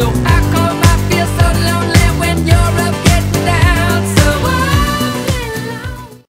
so